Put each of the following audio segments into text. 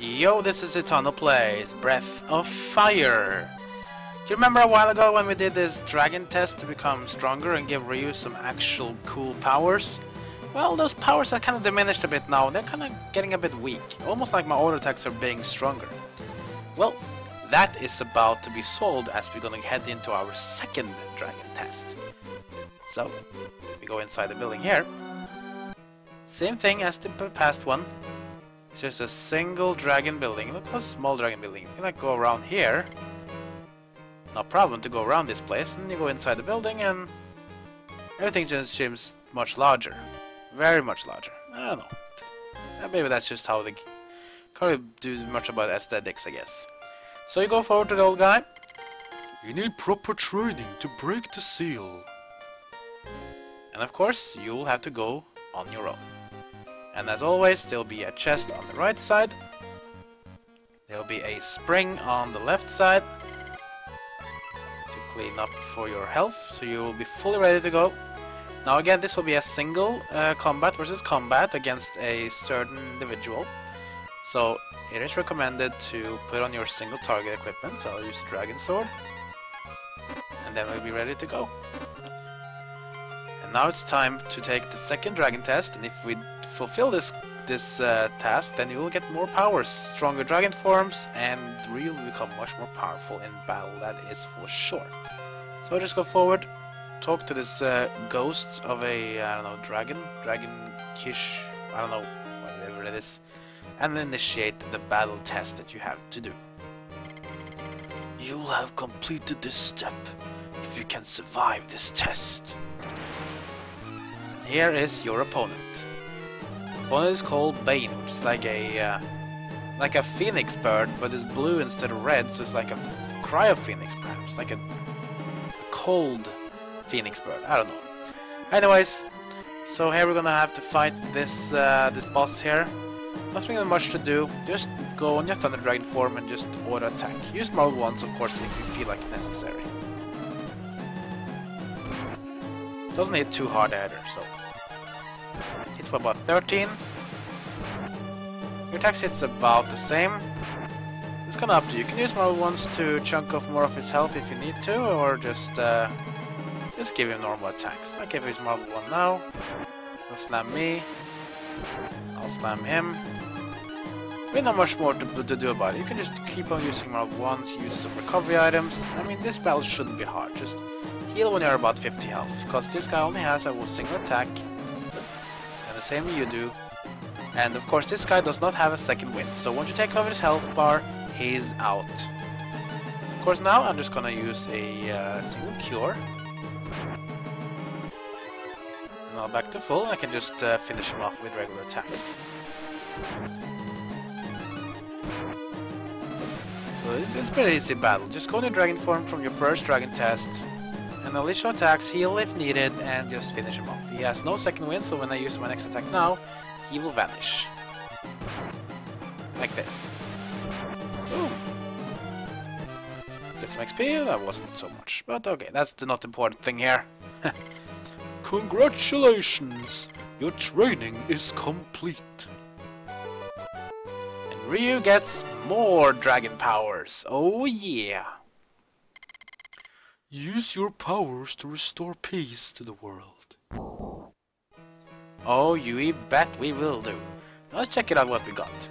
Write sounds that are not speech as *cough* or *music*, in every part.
Yo, this is Eternal Plays, Breath of Fire. Do you remember a while ago when we did this dragon test to become stronger and give Ryu some actual cool powers? Well, those powers are kind of diminished a bit now, they're kind of getting a bit weak, almost like my auto attacks are being stronger. Well, that is about to be solved as we're gonna head into our second dragon test. So, we go inside the building here. Same thing as the past one, just a single dragon building. Look how small dragon building. You can like go around here. No problem to go around this place. And you go inside the building and everything just seems much larger. Very much larger. I don't know. Maybe that's just how they can't do much about aesthetics, I guess. So you go forward to the old guy. You need proper training to break the seal. And of course, you'll have to go on your own. And as always, there'll be a chest on the right side. There'll be a spring on the left side to clean up for your health, so you will be fully ready to go. Now again, this will be a single uh, combat versus combat against a certain individual. So it is recommended to put on your single target equipment, so I'll use the Dragon Sword. And then we'll be ready to go. And now it's time to take the second dragon test, and if we fulfill this this uh, task, then you will get more powers, stronger dragon forms, and Ryu will become much more powerful in battle, that is for sure. So just go forward, talk to this uh, ghost of a, I don't know, dragon? Dragon Kish? I don't know, whatever it is. And initiate the battle test that you have to do. You'll have completed this step if you can survive this test. Here is your opponent. One is called Bane, which is like a uh, like a phoenix bird, but it's blue instead of red, so it's like a cryo phoenix perhaps, like a, cold phoenix bird. I don't know. Anyways, so here we're gonna have to fight this uh, this boss here. Nothing much to do. Just go on your Thunder Dragon form and just auto attack. Use Marvel once, of course, if you feel like necessary. Doesn't hit too hard either, so hits for about 13. Your attack hits about the same. It's kinda up to you. You can use Marvel ones to chunk off more of his health if you need to, or just uh, just give him normal attacks. Like if he's Marvel 1 now, he'll slam me, I'll slam him. There's not much more to, to do about it. You can just keep on using Marvel 1s, use some recovery items. I mean, this battle shouldn't be hard. Just heal when you're about 50 health, because this guy only has a single attack, same you do. And of course this guy does not have a second wind, so once you take over his health bar, he's out. So of course now I'm just gonna use a uh, single cure. Now back to full, I can just uh, finish him off with regular attacks. So it's, it's pretty easy battle. Just go into Dragon form from your first Dragon test, and Alicia attacks, heal if needed, and just finish him off. He has no second wind, so when I use my next attack now, he will vanish. Like this. Boom! Get some XP, that wasn't so much. But okay, that's the not important thing here. *laughs* Congratulations! Your training is complete. And Ryu gets more dragon powers. Oh yeah! Use your powers to restore peace to the world. Oh, you bet we will do. Let's check it out what we got.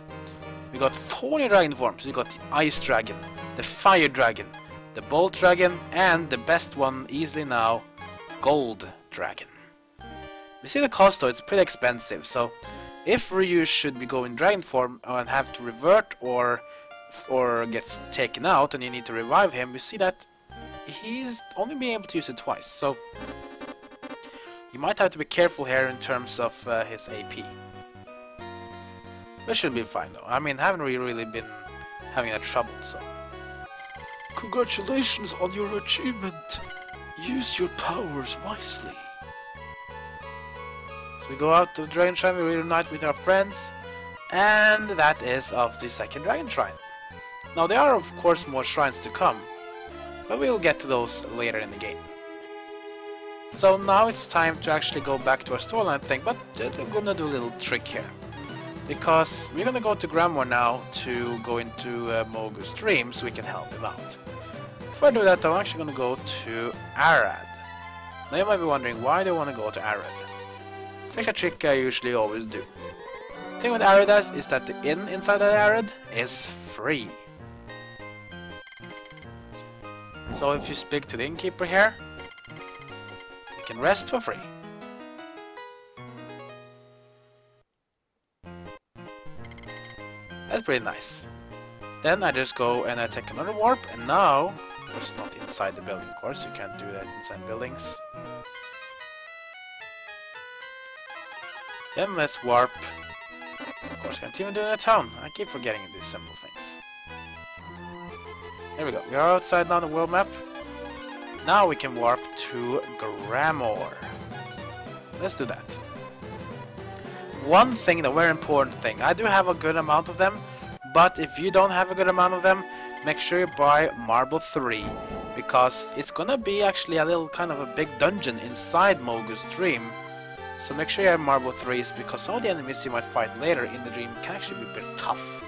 We got four new dragon forms. We got the Ice Dragon, the Fire Dragon, the Bolt Dragon, and the best one easily now, Gold Dragon. We see the cost though, it's pretty expensive, so if Ryu should be going dragon form and have to revert or or gets taken out and you need to revive him, we see that he's only being able to use it twice, so you might have to be careful here in terms of uh, his AP. This should be fine though. I mean, haven't we really been having that trouble, so... Congratulations on your achievement! Use your powers wisely. So we go out to the Dragon Shrine, we reunite with our friends, and that is of the second Dragon Shrine. Now there are of course more shrines to come, but we'll get to those later in the game. So now it's time to actually go back to our storyline thing, but I'm gonna do a little trick here. because we're gonna go to Gramor now to go into uh, Mogu's dream so we can help him out. Before I do that I'm actually gonna go to Arad. Now you might be wondering why do I want to go to Arad? It's actually a trick I usually always do. The thing with Arad is, is that the inn inside Arad is free. So if you speak to the innkeeper here, you can rest for free. That's pretty nice. Then I just go and I take another warp, and now it's not inside the building, of course. You can't do that inside buildings. Then let's warp. Of course, continue doing a town. I keep forgetting these simple things. There we go. We are outside now the world map. Now we can warp to Gramor. Let's do that. One thing, the very important thing. I do have a good amount of them, but if you don't have a good amount of them, make sure you buy Marble 3 because it's gonna be actually a little kind of a big dungeon inside Mogu's dream. So make sure you have Marble 3s because some of the enemies you might fight later in the dream can actually be a bit tough.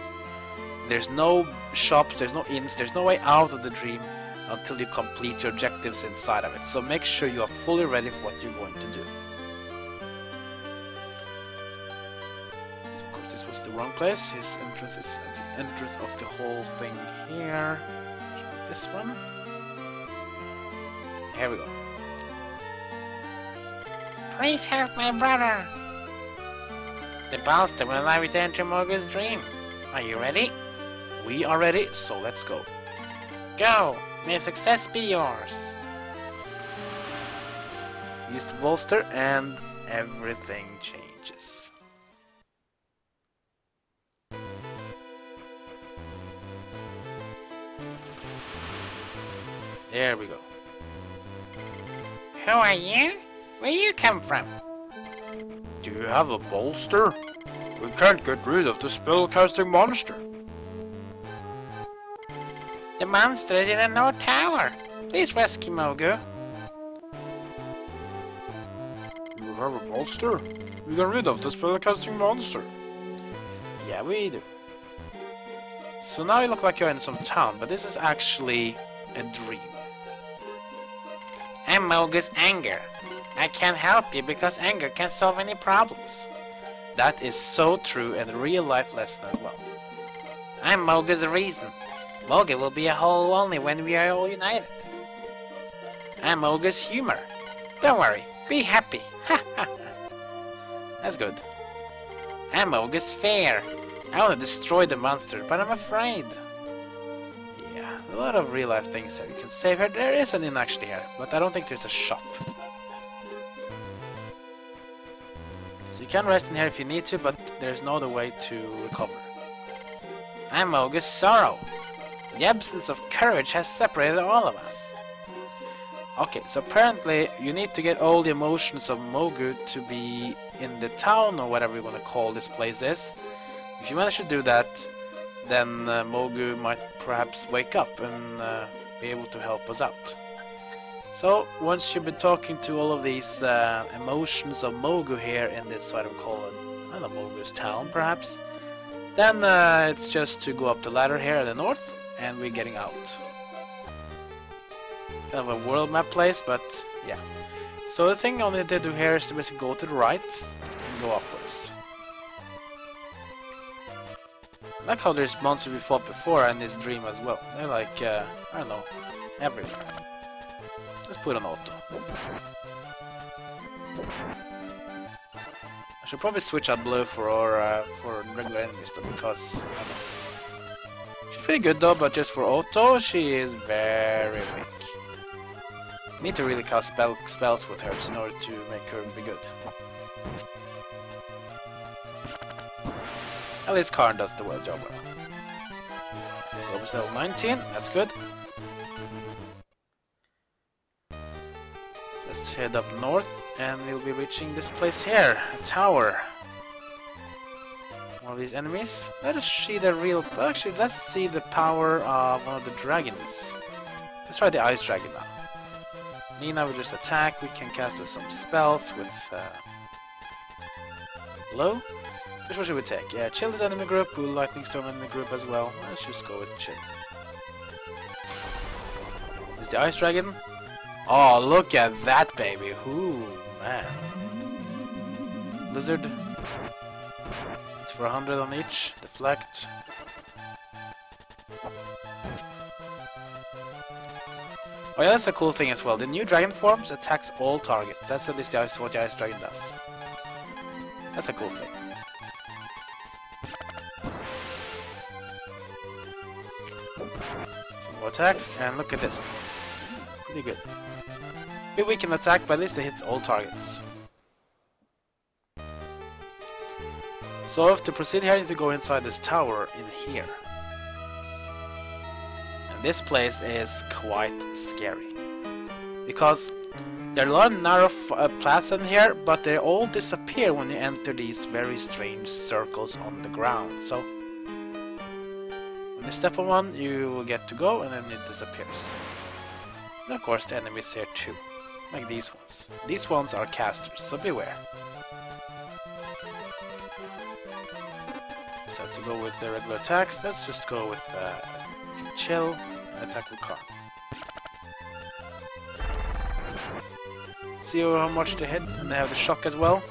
There's no shops, there's no inns, there's no way out of the dream until you complete your objectives inside of it. So make sure you are fully ready for what you're going to do. So of course this was the wrong place. His entrance is at the entrance of the whole thing here. This one. Here we go. Please help my brother. The bastard will allow you to enter Mogu's dream. Are you ready? We are ready, so let's go. Go! May success be yours. Use the bolster and everything changes. There we go. Who are you? Where you come from? Do you have a bolster? We can't get rid of the spellcasting monster. The monster is in the North Tower. Please rescue Mogu. You have a bolster? We got rid of the spellcasting monster. Yeah, we do. So now you look like you're in some town, but this is actually a dream. I'm Mogu's anger. I can't help you because anger can't solve any problems. That is so true and a real life lesson as well. I'm Mogu's reason. Mogu will be a whole only when we are all united. I'm Mogu's humor. Don't worry, be happy. *laughs* Ha ha. That's good. I'm Mogu's fair. I want to destroy the monster, but I'm afraid. Yeah, a lot of real life things here. You can save here. There is an actually here, but I don't think there's a shop. So you can rest in here if you need to, but there's no other way to recover. I'm Mogu's sorrow. The absence of courage has separated all of us. Okay, so apparently you need to get all the emotions of Mogu to be in the town or whatever you want to call this place is. If you manage to do that, then uh, Mogu might perhaps wake up and uh, be able to help us out. So once you've been talking to all of these uh, emotions of Mogu here in this sort of call it, I don't know, Mogu's town perhaps, then uh, it's just to go up the ladder here in the north and we're getting out. Kind of a world map place, but yeah. So the thing only to do here is to basically go to the right and go upwards. I like how there's monsters we fought before in this dream as well. They're like, uh, I don't know, everywhere. Let's put on auto. I should probably switch out Bleu for our, uh, for regular enemies though, because she's pretty good though, but just for auto, she is very weak. Need to really cast spell spells with her in order to make her be good. At least Karn does the well job well. Globus level 19, that's good. Let's head up north and we'll be reaching this place here, a tower. Of these enemies. Let us see the real... Actually, let's see the power of one of the dragons. Let's try the ice dragon now. Nina will just attack, we can cast some spells with uh, low. Which one should we take? Yeah, Chill is enemy group, Blue Lightning Storm enemy group as well. Let's just go with Chill. Is the Ice Dragon? Oh, look at that baby! Ooh, man. Lizard. For 100 on each. Deflect. Oh yeah, that's a cool thing as well. The new dragon forms attacks all targets. That's at least what the ice dragon does. That's a cool thing. Some more attacks, and look at this. Pretty good. Bit weak in attack, but at least it hits all targets. So to proceed here, I need to go inside this tower in here. And this place is quite scary. Because there are a lot of narrow uh, paths in here, but they all disappear when you enter these very strange circles on the ground. So when you step on one, you will get to go, and then it disappears. And of course, the enemies here too, like these ones. These ones are casters, so beware. To go with the regular attacks, let's just go with uh, chill and attack with car. See how much they hit, and they have the shock as well.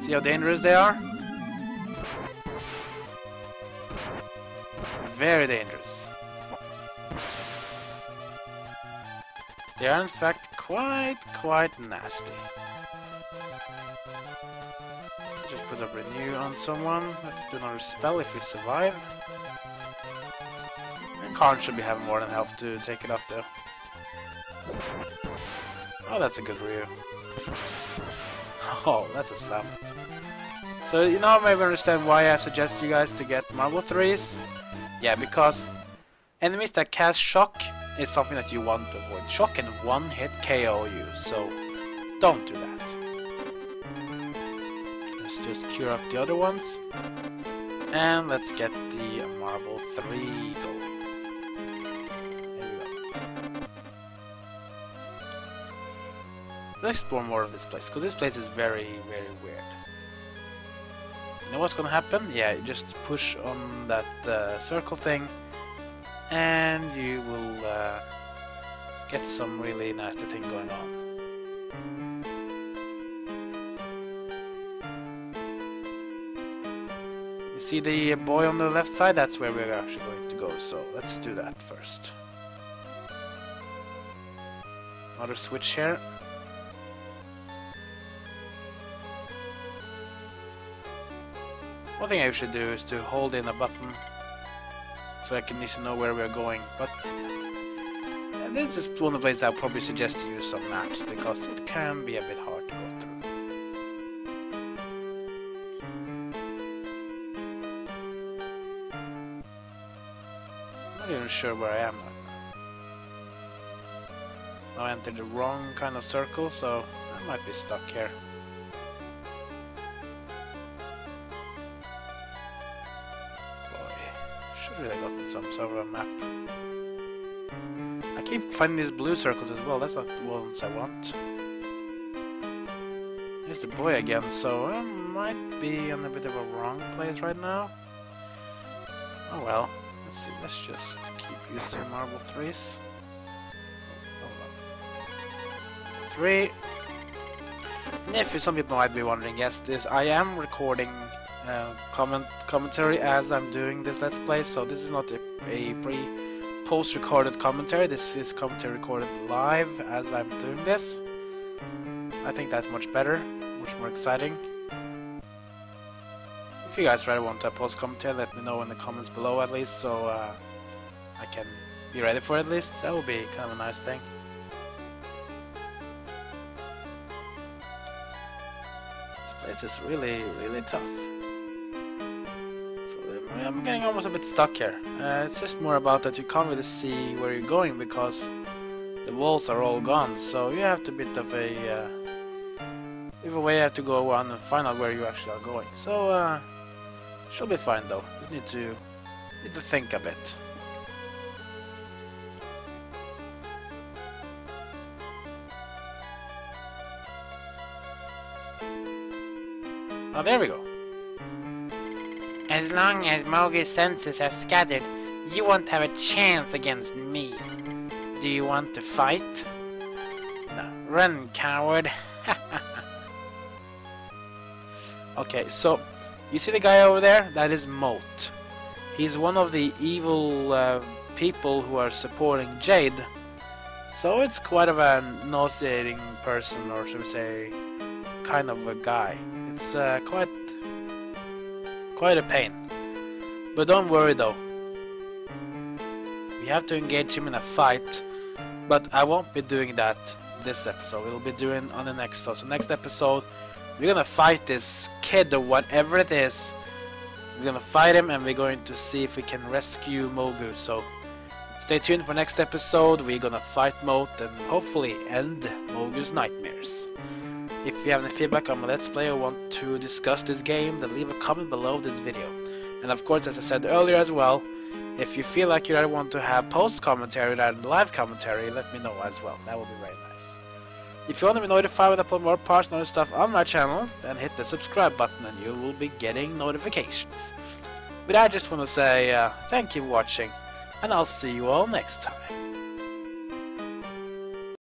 See how dangerous they are? Very dangerous. They are in fact quite, quite nasty. Just put a renew on someone. Let's do another spell if we survive. And Karn should be having more than health to take it up though. Oh, that's a good Ryu. *laughs* Oh, that's a slam. So you now maybe understand why I suggest you guys to get Marble 3s. Yeah, because enemies that cast Shock is something that you want to avoid. Shock can one-hit KO you, so don't do that. Let's just cure up the other ones. And let's get the Marble 3 going. Let's explore more of this place, because this place is very, very weird. You know what's gonna happen? Yeah, you just push on that uh, circle thing, and you will uh, get some really nasty thing going on. See the boy on the left side? That's where we're actually going to go, so let's do that first. Another switch here. One thing I should do is to hold in a button so I can need to know where we're going. But this is one of the places I'll probably suggest to use some maps because it can be a bit hard Not even sure where I am. I entered the wrong kind of circle, so I might be stuck here. Boy, should have gotten some sort of map. I keep finding these blue circles as well, that's not the ones I want. There's the boy again, so I might be in a bit of a wrong place right now. Oh well, let's see, let's just keep using marble threes. Three. If some people might be wondering, yes, this I am recording uh, comment commentary as I'm doing this Let's Play, so this is not a, a pre post recorded commentary, this is commentary recorded live as I'm doing this. I think that's much better, much more exciting. You guys rather want a post commentary, let me know in the comments below at least, so uh, I can be ready for it at least. That would be kind of a nice thing. This place is really, really tough. So I'm getting almost a bit stuck here. Uh, it's just more about that you can't really see where you're going because the walls are all gone. So you have to bit of a uh, either way you have to go around and find out where you actually are going. So uh, should be fine though. You need to need to think a bit. Oh, there we go. As long as Mogu's senses are scattered, you won't have a chance against me. Do you want to fight? No. Run, coward. *laughs* Okay, so you see the guy over there? That is Mote. He's one of the evil uh, people who are supporting Jade. So it's quite of a nauseating person, or should we say, kind of a guy. It's uh, quite, quite a pain. But don't worry though. We have to engage him in a fight, but I won't be doing that this episode. We'll be doing on the next. So, so next episode, we're gonna fight this kid or whatever it is. We're gonna fight him and we're going to see if we can rescue Mogu. So stay tuned for next episode. We're gonna fight Mote and hopefully end Mogu's nightmares. If you have any feedback on my Let's Play or want to discuss this game, then leave a comment below this video. And of course, as I said earlier as well, if you feel like you want to have post commentary rather than live commentary, let me know as well. That would be very nice. If you want to be notified when I put more parts and other stuff on my channel, then hit the subscribe button and you will be getting notifications. But I just want to say uh, thank you for watching, and I'll see you all next time.